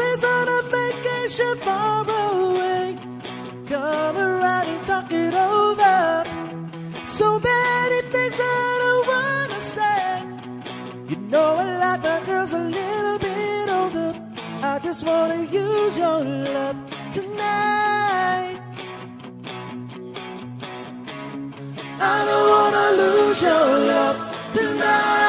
Is on a vacation far away. Come around and talk it over. So many things that I wanna say. You know I like my girls a little bit older. I just wanna use your love tonight. I don't wanna lose your love tonight.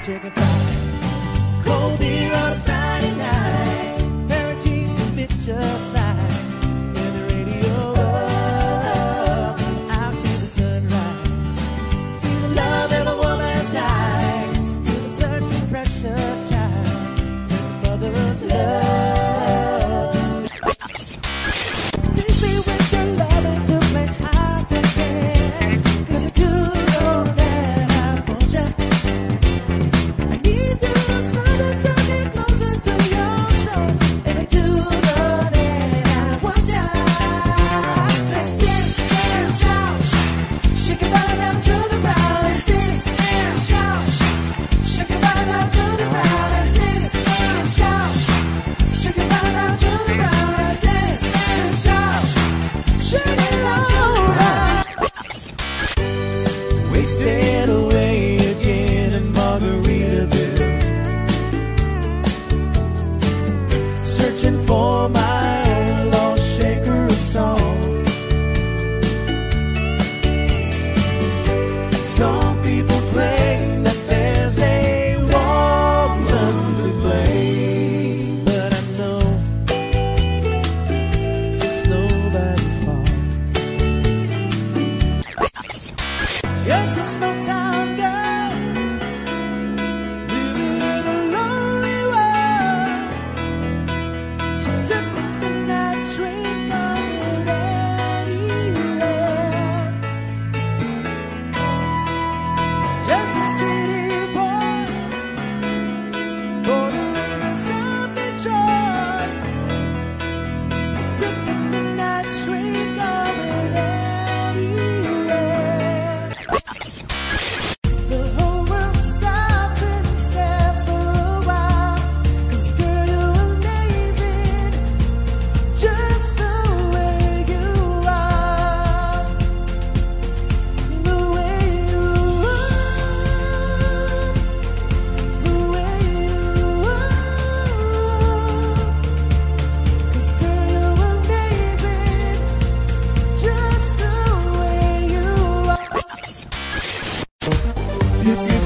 a chicken fry, Cold beer on a Friday night. Parenting can fit just right. and the radio up, I see the sunrise. See the love in a woman's eyes. Feel the touch of precious child. And the mother's love. for my If you